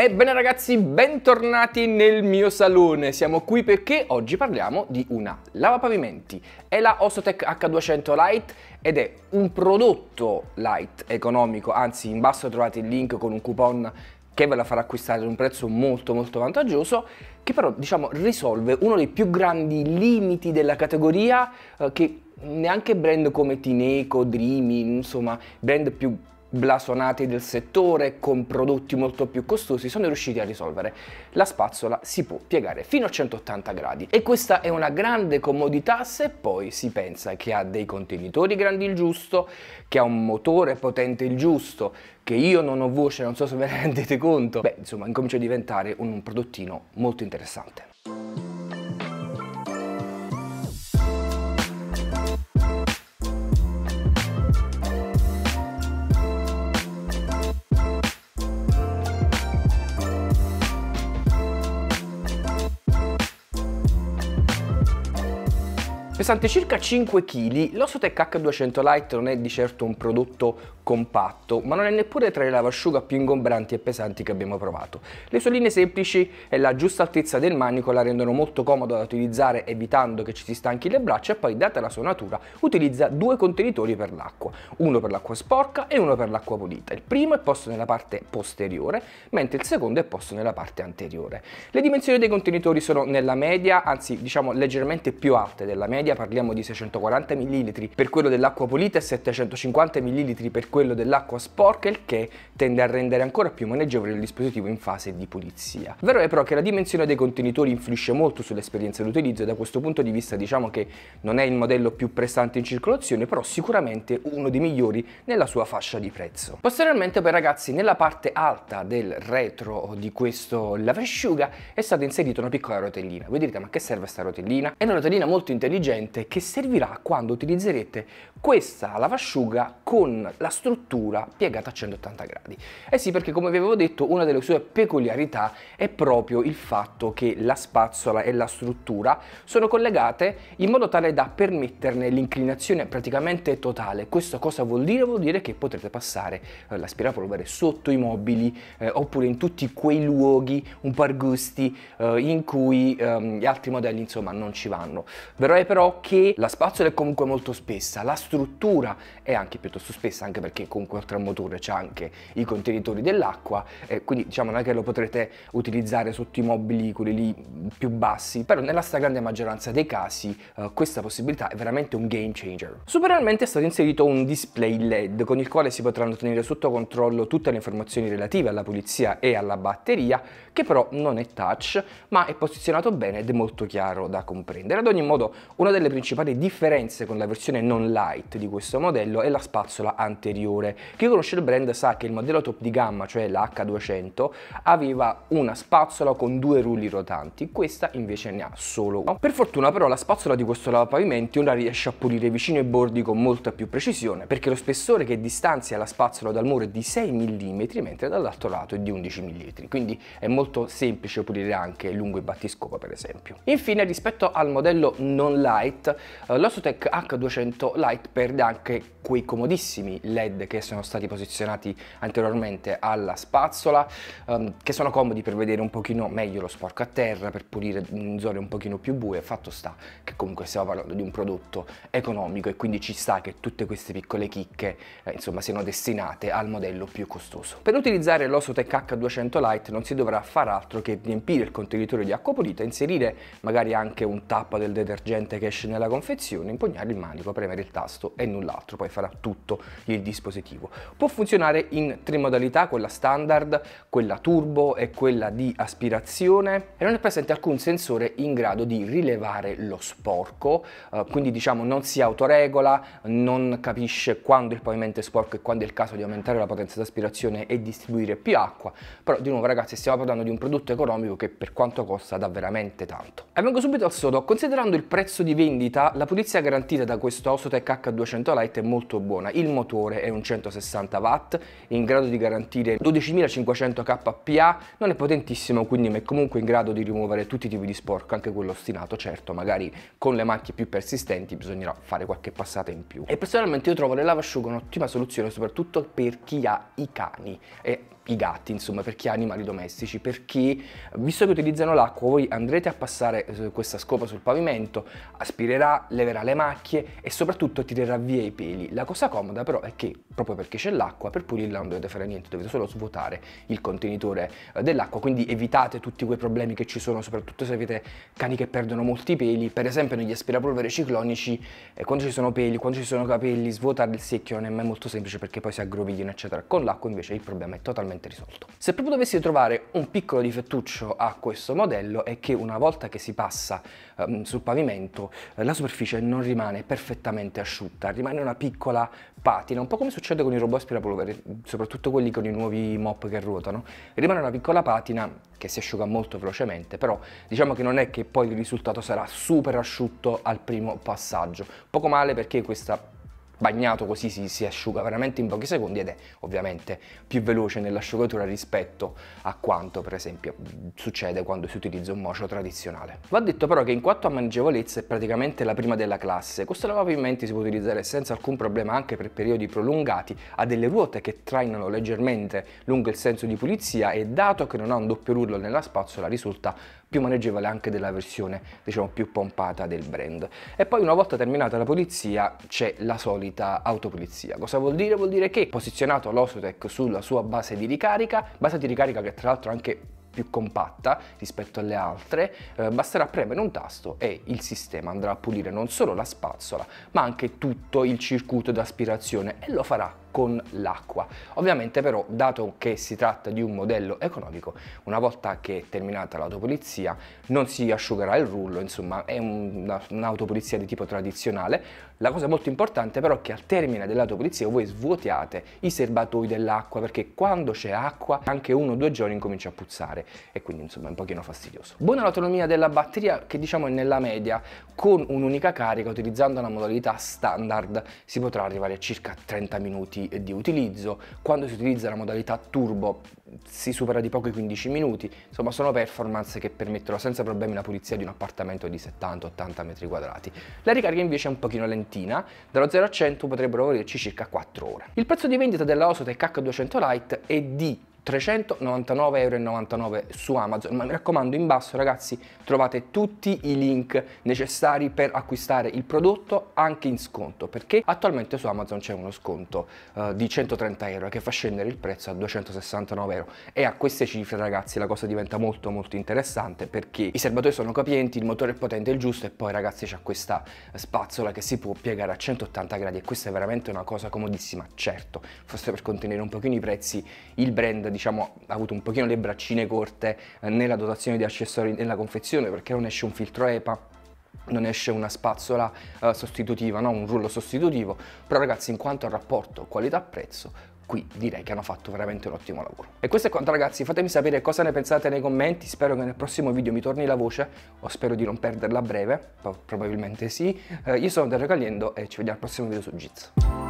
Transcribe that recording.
Ebbene ragazzi, bentornati nel mio salone. Siamo qui perché oggi parliamo di una lavapavimenti. È la Osotec H200 Lite ed è un prodotto light economico, anzi in basso trovate il link con un coupon che ve la farà acquistare ad un prezzo molto molto vantaggioso, che però diciamo risolve uno dei più grandi limiti della categoria eh, che neanche brand come Tineco, Dreamy, insomma brand più blasonati del settore con prodotti molto più costosi sono riusciti a risolvere. La spazzola si può piegare fino a 180 gradi e questa è una grande comodità se poi si pensa che ha dei contenitori grandi il giusto, che ha un motore potente il giusto, che io non ho voce, non so se ve ne rendete conto. Beh, insomma, incomincia a diventare un prodottino molto interessante. Pesante circa 5 kg, l'Osotec H200 Lite non è di certo un prodotto compatto, ma non è neppure tra i lavasciuga più ingombranti e pesanti che abbiamo provato. Le sue linee semplici e la giusta altezza del manico la rendono molto comodo da utilizzare evitando che ci si stanchi le braccia e poi, data la sua natura, utilizza due contenitori per l'acqua, uno per l'acqua sporca e uno per l'acqua pulita. Il primo è posto nella parte posteriore, mentre il secondo è posto nella parte anteriore. Le dimensioni dei contenitori sono nella media, anzi diciamo leggermente più alte della media, media parliamo di 640 ml per quello dell'acqua pulita e 750 ml per quello dell'acqua sporca, il che tende a rendere ancora più maneggevole il dispositivo in fase di pulizia. Vero è però che la dimensione dei contenitori influisce molto sull'esperienza d'utilizzo e da questo punto di vista diciamo che non è il modello più prestante in circolazione, però sicuramente uno dei migliori nella sua fascia di prezzo. Posteriormente poi ragazzi nella parte alta del retro di questo lavasciuga è stata inserita una piccola rotellina. Voi direte ma che serve questa rotellina? È una rotellina molto intelligente intelligente che servirà quando utilizzerete questa lavasciuga con la struttura piegata a 180 gradi. Eh sì, perché come vi avevo detto, una delle sue peculiarità è proprio il fatto che la spazzola e la struttura sono collegate in modo tale da permetterne l'inclinazione praticamente totale. Questo cosa vuol dire? Vuol dire che potrete passare eh, l'aspirapolvere sotto i mobili eh, oppure in tutti quei luoghi un po' argusti eh, in cui ehm, gli altri modelli insomma non ci vanno. È però che la spazzola è comunque molto spessa, la struttura è anche piuttosto spessa, anche perché comunque oltre al motore c'è anche i contenitori dell'acqua, eh, quindi diciamo non è che lo potrete utilizzare sotto i mobili, quelli lì più bassi, però nella stragrande maggioranza dei casi eh, questa possibilità è veramente un game changer. Superiormente è stato inserito un display LED con il quale si potranno tenere sotto controllo tutte le informazioni relative alla pulizia e alla batteria, che però non è touch, ma è posizionato bene ed è molto chiaro da comprendere. Ad ogni modo, una delle principali differenze con la versione non light di questo modello è la spazzola anteriore. Chi conosce il brand sa che il modello top di gamma, cioè la H200, aveva una spazzola con due rulli rotanti, questa invece ne ha solo uno. Per fortuna però la spazzola di questo lavapavimenti ora riesce a pulire vicino ai bordi con molta più precisione, perché lo spessore che distanzia la spazzola dal muro è di 6 mm, mentre dall'altro lato è di 11 mm, quindi è molto semplice pulire anche lungo il battiscopo per esempio. Infine rispetto al modello non light, eh, l'Osotec H200 Lite perde anche quei comodissimi LED che sono stati posizionati anteriormente alla spazzola, ehm, che sono comodi per vedere un pochino meglio lo sporco a terra, per pulire in zone un pochino più buie, fatto sta che comunque stiamo parlando di un prodotto economico e quindi ci sta che tutte queste piccole chicche eh, insomma siano destinate al modello più costoso. Per utilizzare l'Osotec H200 Lite non si dovrà fare altro che riempire il contenitore di acqua pulita, inserire magari anche un tappo del detergente che esce nella confezione, impugnare il manico, premere il tasto e null'altro, poi farà tutto il dispositivo. Può funzionare in tre modalità, quella standard, quella turbo e quella di aspirazione e non è presente alcun sensore in grado di rilevare lo sporco, eh, quindi diciamo non si autoregola, non capisce quando il pavimento è sporco e quando è il caso di aumentare la potenza di aspirazione e distribuire più acqua, però di nuovo ragazzi stiamo parlando di un prodotto economico che per quanto costa dà veramente tanto. E vengo subito al sodo, considerando il prezzo di vendita, la pulizia garantita da questo Osotec H200 Lite è molto buona. Il motore è un 160 watt, in grado di garantire 12.500 kPa, non è potentissimo quindi è comunque in grado di rimuovere tutti i tipi di sporco, anche quello ostinato, certo magari con le macchie più persistenti bisognerà fare qualche passata in più. E personalmente io trovo le lavasciuga un'ottima soluzione soprattutto per chi ha i cani e i gatti, insomma, per chi ha animali domestici, perché visto che utilizzano l'acqua, voi andrete a passare eh, questa scopa sul pavimento, aspirerà, leverà le macchie e soprattutto tirerà via i peli. La cosa comoda però è che proprio perché c'è l'acqua, per pulirla non dovete fare niente, dovete solo svuotare il contenitore eh, dell'acqua, quindi evitate tutti quei problemi che ci sono, soprattutto se avete cani che perdono molti peli, per esempio negli aspirapolvere ciclonici, eh, quando ci sono peli, quando ci sono capelli, svuotare il secchio non è mai molto semplice perché poi si aggrovigliano eccetera. Con l'acqua invece il problema è totalmente risolto. Se proprio dovessi trovare un piccolo difettuccio a questo modello è che una volta che si passa um, sul pavimento eh, la superficie non rimane perfettamente asciutta, rimane una piccola patina, un po' come succede con i robot aspirapolvere, soprattutto quelli con i nuovi mop che ruotano, rimane una piccola patina che si asciuga molto velocemente, però diciamo che non è che poi il risultato sarà super asciutto al primo passaggio. Poco male perché questa bagnato così si, si, asciuga veramente in pochi secondi ed è ovviamente più veloce nell'asciugatura rispetto a quanto per esempio succede quando si utilizza un mocio tradizionale. Va detto però che in quanto a maneggevolezza è praticamente la prima della classe, questo lavapavimenti si può utilizzare senza alcun problema anche per periodi prolungati, ha delle ruote che trainano leggermente lungo il senso di pulizia e dato che non ha un doppio rullo nella spazzola risulta più maneggevole anche della versione diciamo più pompata del brand. E poi una volta terminata la pulizia c'è la solita autopulizia. Cosa vuol dire? Vuol dire che posizionato l'Osotec sulla sua base di ricarica, base di ricarica che tra l'altro anche più compatta rispetto alle altre, eh, basterà premere un tasto e il sistema andrà a pulire non solo la spazzola ma anche tutto il circuito d'aspirazione e lo farà con l'acqua. Ovviamente però, dato che si tratta di un modello economico, una volta che è terminata l'autopulizia non si asciugherà il rullo, insomma è un'autopulizia di tipo tradizionale. La cosa molto importante però è che al termine dell'autopulizia voi svuotiate i serbatoi dell'acqua perché quando c'è acqua anche uno o due giorni incomincia a puzzare e quindi insomma è un pochino fastidioso. Buona l'autonomia della batteria che diciamo è nella media, con un'unica carica utilizzando la modalità standard si potrà arrivare a circa 30 minuti di utilizzo, quando si utilizza la modalità turbo si supera di poco i 15 minuti, insomma sono performance che permettono senza problemi la pulizia di un appartamento di 70-80 metri quadrati. La ricarica invece è un pochino lentina, dallo 0 a 100 potrebbero volerci circa 4 ore. Il prezzo di vendita della Osotec H200 Lite è di 399,99 euro su Amazon, ma mi raccomando in basso ragazzi trovate tutti i link necessari per acquistare il prodotto anche in sconto, perché attualmente su Amazon c'è uno sconto uh, di 130 euro che fa scendere il prezzo a 269 euro. E a queste cifre ragazzi la cosa diventa molto molto interessante perché i serbatoi sono capienti, il motore è potente, il giusto e poi ragazzi c'è questa spazzola che si può piegare a 180 gradi e questa è veramente una cosa comodissima, certo, forse per contenere un pochino i prezzi il brand diciamo, ha avuto un pochino le braccine corte eh, nella dotazione di accessori nella confezione perché non esce un filtro EPA non esce una spazzola uh, sostitutiva, no? un rullo sostitutivo, però ragazzi in quanto al rapporto qualità-prezzo qui direi che hanno fatto veramente un ottimo lavoro. E questo è quanto ragazzi, fatemi sapere cosa ne pensate nei commenti, spero che nel prossimo video mi torni la voce, o spero di non perderla a breve, probabilmente sì. Eh, io sono Dario Caliendo e ci vediamo al prossimo video su Jitsu.